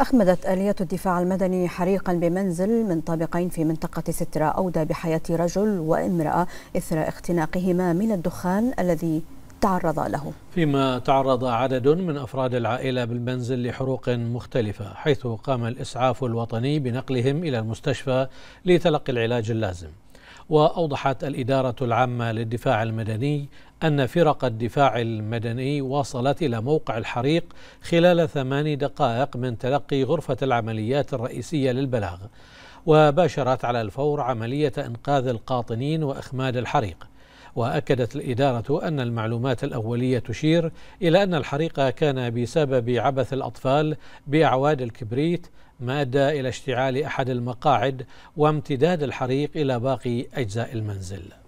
أخمدت آلية الدفاع المدني حريقا بمنزل من طابقين في منطقة سترة أودى بحياة رجل وامرأة إثر اختناقهما من الدخان الذي تعرض له. فيما تعرض عدد من أفراد العائلة بالمنزل لحروق مختلفة حيث قام الإسعاف الوطني بنقلهم إلى المستشفى لتلقي العلاج اللازم. وأوضحت الإدارة العامة للدفاع المدني أن فرق الدفاع المدني وصلت إلى موقع الحريق خلال ثمان دقائق من تلقي غرفة العمليات الرئيسية للبلاغ وباشرت على الفور عملية إنقاذ القاطنين وإخماد الحريق. وأكدت الإدارة أن المعلومات الأولية تشير إلى أن الحريق كان بسبب عبث الأطفال بأعواد الكبريت ما ادى إلى اشتعال أحد المقاعد وامتداد الحريق إلى باقي أجزاء المنزل.